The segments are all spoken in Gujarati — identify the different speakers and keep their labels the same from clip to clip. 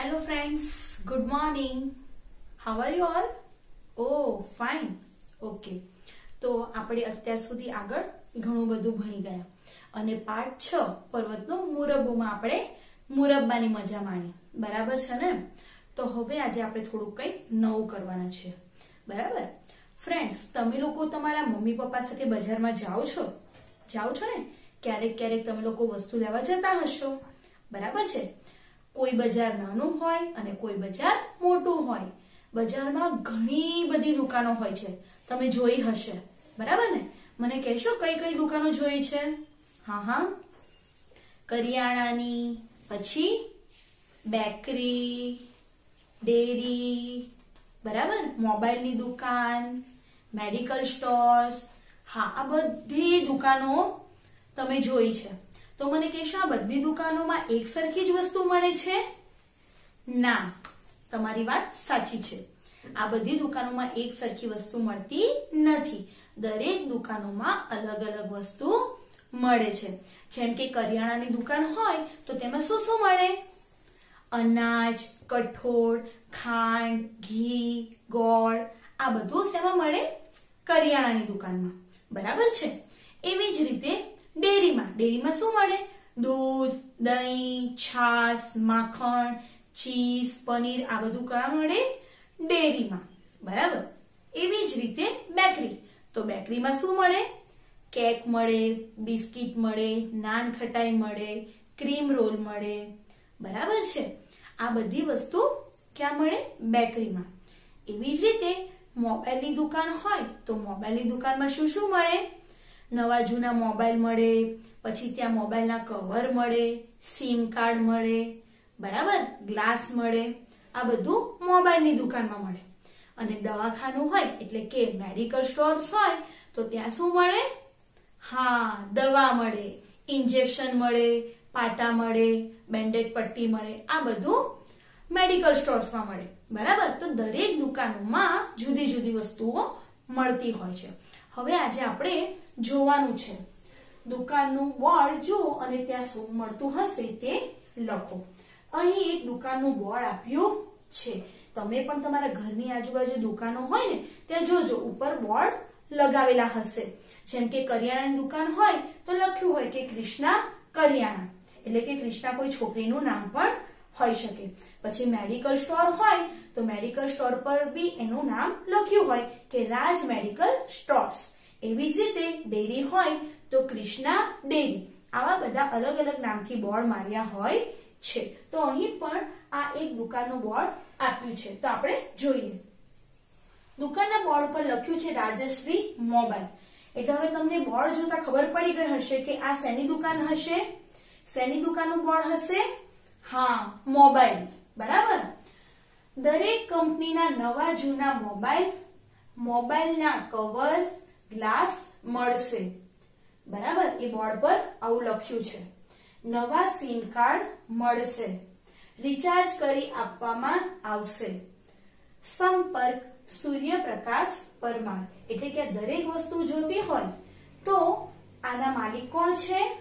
Speaker 1: Hello friends, good morning. How are you all? Oh, fine. Okay. તો આપણે અત્યાર સુધી આગળ ઘણું બધું ભણી ગયા. અને પાઠ છ પર્વતનો મુરબ્બોમાં આપણે મુરબ્બાની મજા માણી. બરાબર છે ને? તો હવે આજે આપણે થોડુંક કંઈ નવું કરવાના છે. બરાબર? ફ્રેન્ડ્સ તમે લોકો તમારા મમ્મી પપ્પા સાથે બજારમાં જાઓ છો? જાઓ છો ને? ક્યારેક ક્યારેક તમે લોકો વસ્તુ લેવા જતા હશો. બરાબર છે? કોઈ બજાર નાનું હોય અને કોઈ બજાર મોટું હોય. બજારમાં ઘણી બધી દુકાનો હોય છે. તમે જોઈ હશે. બરાબર ને? મને કહેશો કઈ કઈ દુકાનો જોઈ છે? હા હા. કરિયાણાની, પછી બેકરી, ડેરી, બરાબર? મોબાઈલની દુકાન, મેડિકલ સ્ટોર્સ. હા, આ બધી દુકાનો તમે જોઈ છે. તો મને કહેશો, આ બધી દુકાનોમાં એક સરખી જ વસ્તુ મળે છે? ના, તમારી વાત સાચી છે. આ બધી દુકાનોમાં એક સરખી વસ્તુ મળતી નથી. દરેક દુકાનોમાં અલગ અલગ વસ્તુ મળે છે. જેમ કે કરિયાણાની દુકાન હોય, તો તેમાં શું શું મળે? અનાજ, કઠોળ, ખાંડ, ઘી, ગોળ, આ બધું શેમાં મળે કરિયાણાની દુકાનમાં. બરાબર છે? એવી જ રીતે ડેરીમાં. ડેરીમાં શું મળે? દૂધ, દહીં, છાશ, માખણ, ચીઝ, પનીર, આ બધું કયા મળે? ડેરીમાં. બરાબર? એવી જ રીતે બેકરી. તો બેકરીમાં શું મળે? કેક મળે, બિસ્કિટ મળે, નાન ખટાઈ મળે, ક્રીમ રોલ મળે. બરાબર છે? આ બધી વસ્તુ ક્યાં મળે? બેકરીમાં. એવી જ રીતે મોબાઈલની દુકાન હોય તો મોબાઈલની દુકાનમાં શું શું મળે? નવા જૂના મોબાઈલ મળે, પછી ત્યાં મોબાઈલના કવર મળે, સિમ કાર્ડ મળે, બરાબર? ગ્લાસ મળે, આ બધું મોબાઈલની દુકાનમાં મળે. અને દવાખાનું હોય, એટલે કે મેડિકલ સ્ટોર્સ હોય, તો ત્યાં શું મળે? હા, દવા મળે, ઇન્જેક્શન મળે, પાટા મળે બેન્ડેડ પટ્ટી મળે, આ બધું મેડિકલ સ્ટોર્સમાં મળે. બરાબર? તો દરેક દુકાનોમાં જુદી જુદી વસ્તુઓ મળતી હોય છે. હવે આજે આપણે જોવાનું છે. દુકાનનું બોર્ડ જો અને ત્યાં શું મળતું હશે તે લખો. અહીં એક દુકાનનું બોર્ડ આપ્યું છે. તમે પણ તમારા ઘરની આજુબાજુ દુકાનો હોય ને, ત્યાં જોજો, ઉપર બોર્ડ લગાવેલા હશે. જેમ કે કરિયાણાની દુકાન હોય, તો લખ્યું હોય કે કૃષ્ણા કરિયાણા. એટલે કે કૃષ્ણા કોઈ છોકરીનું નામ પણ હોઈ શકે. પછી મેડિકલ સ્ટોર હોય તો મેડિકલ સ્ટોર પર બી એનું નામ લખ્યું હોય કે રાજ મેડિકલ સ્ટોર્સ એવી જ રીતે ડેરી હોય તો કૃષ્ણા ડેરી આવા બધા અલગ અલગ નામથી બોર્ડ માર્યા હોય છે. તો અહીં પણ આ એક દુકાનનું બોર્ડ આપ્યું છે. તો આપણે જોઈએ. દુકાનના બોર્ડ પર લખ્યું છે રાજશ્રી મોબાઈલ. એટલે હવે તમને બોર્ડ જોતા ખબર પડી ગઈ હશે કે આ શેની દુકાન હશે? શેની દુકાનનું બોર્ડ હશે? હા, મોબાઈલ. બરાબર? દરેક કંપનીના નવા જૂના મોબાઈલ, મોબાઈલના કવર, ગ્લાસ મળશે. બરાબર? એ બોર્ડ પર આવું લખ્યું છે. નવા સિમ કાર્ડ મળશે. રિચાર્જ કરી આપવામાં આવશે. સંપર્ક સૂર્યપ્રકાશ પરમાર. એટલે કે દરેક વસ્તુ જોતી હોય તો આના માલિક કોણ છે?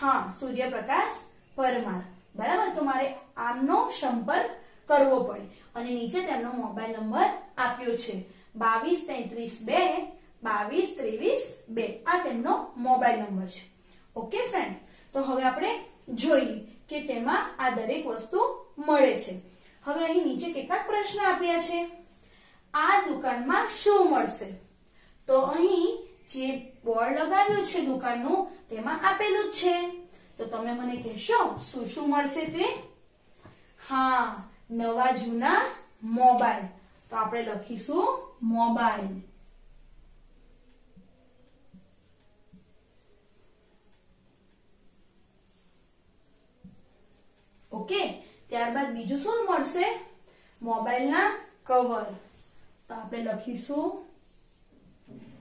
Speaker 1: હા, સૂર્યપ્રકાશ પરમાર. બરાબર? તો મારે આમનો સંપર્ક કરવો પડે. અને નીચે તેમનો મોબાઈલ નંબર આપ્યો છે. બાવીસ તેત્રીસ બે, બાવીસ ત્રેવીસ બે. આ તેમનો મોબાઈલ નંબર છે. Okay friend? તો હવે આપણે જોઈએ કે તેમાં આ દરેક વસ્તુ મળે છે. હવે અહીં નીચે કેટલાક પ્રશ્ન આપ્યા છે. આ દુકાનમાં શું મળશે? તો અહીં જે બોર્ડ લગાવ્યું છે દુકાનનું, તેમાં આપેલું જ છે. તો તમે મને કહેશો, શું શું મળશે તે? હા, નવા જૂના મોબાઈલ. તો આપણે લખીશું મોબાઈલ. ઓકે, ત્યારબાદ બીજું શું મળશે? મોબાઈલના કવર. તો આપણે લખીશું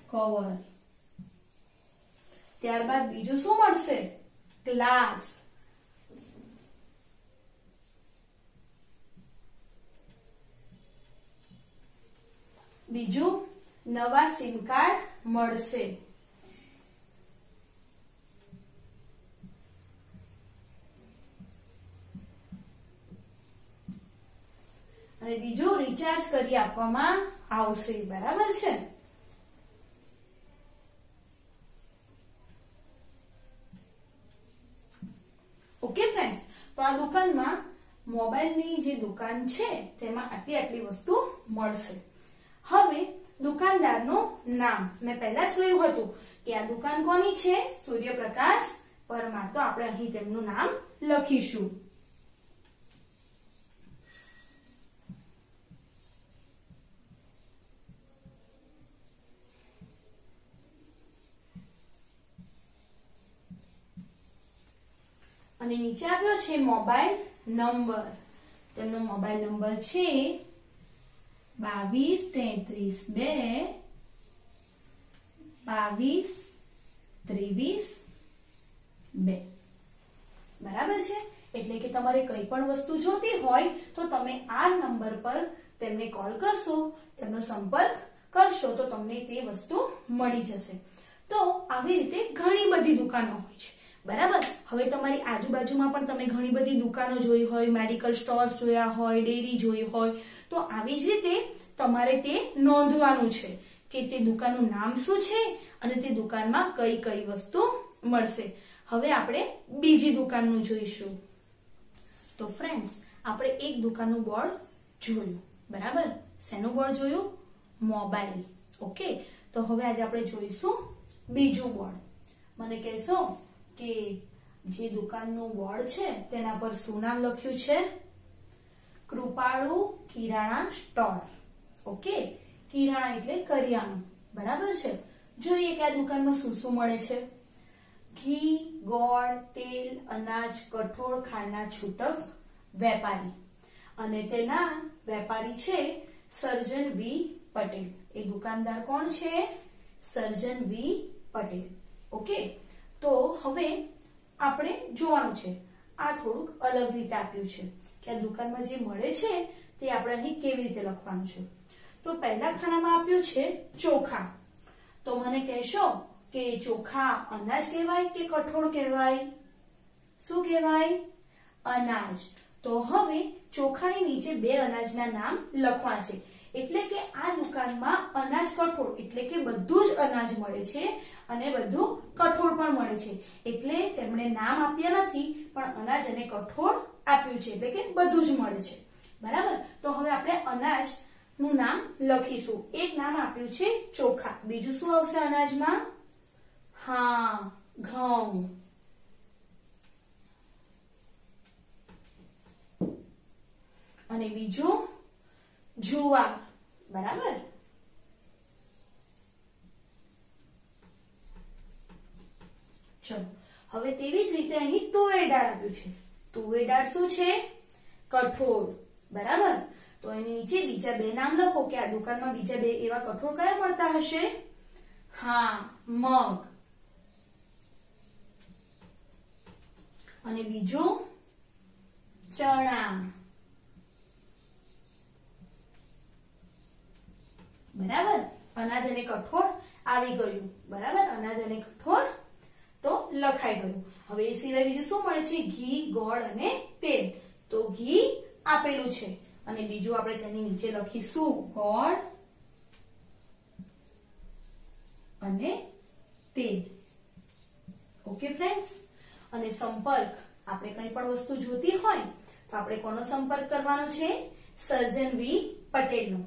Speaker 1: કવર. ત્યારબાદ બીજું શું મળશે? ગ્લાસ બીજું નવા સિમ કાર્ડ મળશે. અને બીજું રિચાર્જ કરી આપવામાં આવશે. બરાબર છે ઓકે ફ્રેન્ડ્સ તો આ દુકાનમાં મોબાઈલની જે દુકાન છે, તેમાં આટલી આટલી વસ્તુ મળશે. હવે દુકાનદારનું નામ. મેં પહેલા જ કહ્યું હતું કે આ દુકાન કોની છે? સૂર્યપ્રકાશ પરમાર. તો આપણે અહીં તેમનું નામ લખીશું. અને નીચે આપ્યો છે મોબાઈલ નંબર. તેમનો મોબાઈલ નંબર છે બાવીસ તેત્રીસ બે, બાવીસ ત્રેવીસ બે. બરાબર છે? એટલે કે તમારે કઈ પણ વસ્તુ જોતી હોય તો તમે આ નંબર પર તેમને કોલ કરશો, તેમનો સંપર્ક કરશો તો તમને તે વસ્તુ મળી જશે. તો આવી રીતે ઘણી બધી દુકાનો હોય છે. બરાબર? હવે તમારી આજુબાજુમાં પણ તમે ઘણી બધી દુકાનો જોઈ હોય મેડિકલ સ્ટોર્સ જોયા હોય ડેરી જોઈ હોય, તો આવી જ રીતે તમારે તે નોંધવાનું છે કે તે દુકાનનું નામ શું છે અને તે દુકાનમાં કઈ કઈ વસ્તુ મળશે. હવે આપણે બીજી દુકાનનું જોઈશું. તો ફ્રેન્ડ્સ આપણે એક દુકાનનું બોર્ડ જોયું. બરાબર? શેનું બોર્ડ જોયું? મોબાઈલ ઓકે તો હવે આજે આપણે જોઈશું બીજું બોર્ડ મને કહેશો? કે જે દુકાનનું બોર્ડ છે, તેના પર શું નામ લખ્યું છે, કૃપાળુ કિરાણા સ્ટોર. ઓકે? કિરાણા એટલે કરિયાણું. બરાબર છે? જોઈએ કે આ દુકાનમાં શું શું મળે છે. ઘી, ગોળ, તેલ, અનાજ, કઠોળ, ખાંડના છૂટક, વેપારી. અને તેના વેપારી છે સર્જન વી પટેલ. એ દુકાનદાર કોણ છે? સર્જન વી પટેલ. ઓકે? તો હવે આપણે જોવાનું છે. આ થોડુંક અલગ રીતે આપ્યું છે કે આ દુકાનમાં જે મળે છે તે આપણે અહીં કેવી રીતે લખવાનું છે. તો પહેલા ખાનામાં આપ્યું છે ચોખા. તો મને કહેશો કે ચોખા અનાજ કહેવાય કે કઠોળ કહેવાય? શું કહેવાય? અનાજ. તો હવે ચોખાની નીચે બે અનાજના નામ લખવા છે. એટલે કે દુકાનમાં અનાજ કઠોળ, એટલે કે બધું જ અનાજ મળે છે અને બધું કઠોળ પણ મળે છે. એટલે તેમણે નામ આપ્યા નથી, પણ અનાજ અને કઠોળ આપ્યું છે, એટલે કે બધું જ મળે છે. બરાબર? તો હવે આપણે અનાજનું નામ લખીશું. એક નામ આપ્યું છે ચોખા. બીજું શું આવશે અનાજમાં? હા, ઘઉં. અને બીજું જુવાર. બરાબર ચલો હવે તેવી જ રીતે અહીં તુવેર દાળ આપ્યું છે. તુવેર દાળ શું છે? કઠોળ. બરાબર? તો એની નીચે બીજા બે નામ લખો કે આ દુકાનમાં બીજા બે એવા કઠોળ કયા મળતા હશે? હા, મગ. અને બીજું? ચણા. બરાબર? અનાજ અને કઠોળ આવી ગયું. બરાબર? અનાજ અને કઠોળ લખાઈ ગયું. હવે એ સિવાય બીજું શું મળે છે? ઘી, ગોળ અને તેલ. તો ઘી આપેલું છે. અને બીજું આપણે તેની નીચે લખીશું. ગોળ અને તેલ. ઓકે ફ્રેન્ડ્સ અને સંપર્ક. આપણે કઈ પણ વસ્તુ જોતી હોય, તો આપણે કોનો સંપર્ક કરવાનો છે? સર્જન વી પટેલનો.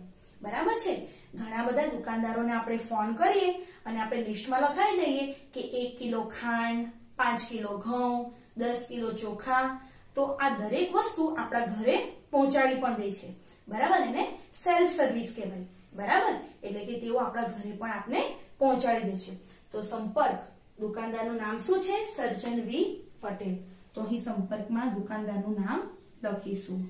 Speaker 1: બરાબર છે? ઘણા બધા દુકાનદારોને આપણે ફોન કરીએ અને આપણે લિસ્ટમાં લખાવી દઈએ કે એક કિલો ખાંડ, પાંચ કિલો ઘઉં, દસ કિલો ચોખા, તો આ દરેક વસ્તુ આપણા ઘરે પહોંચાડી પણ દે છે. બરાબર એને સેલ્ફ સર્વિસ કહેવાય. બરાબર? એટલે કે તેઓ આપણા ઘરે પણ આપને પહોંચાડી દે છે. તો સંપર્ક. દુકાનદારનું નામ શું છે? સર્જન વી પટેલ. તો અહીં સંપર્કમાં દુકાનદારનું નામ લખીશું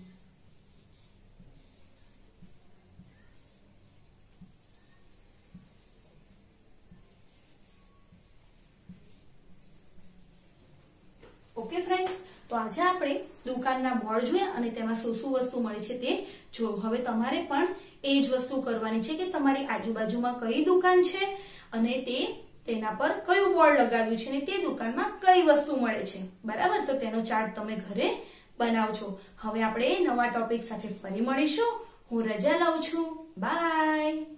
Speaker 1: ઓકે ફ્રેન્ડ્સ તો આજે આપણે દુકાનના બોર્ડ જોયા અને તેમાં શું શું વસ્તુ મળે છે તે જો હવે તમારે પણ એ જ વસ્તુ કરવાની છે કે તમારી આજુબાજુમાં કઈ દુકાન છે અને તે તેના પર કયું બોર્ડ લગાવ્યું છે અને તે દુકાનમાં કઈ વસ્તુ મળે છે. બરાબર? તો તેનો ચાર્ટ તમે ઘરે બનાવજો. હવે આપણે નવા ટોપિક સાથે ફરી મળીશું. હું રજા લઉં છું. બાય!